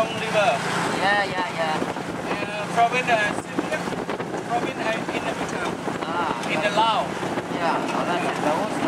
Mekong River. Yeah, yeah, yeah. The province, uh, province uh, in the Mekong. Ah, in the Laos. Yeah, oh, yeah.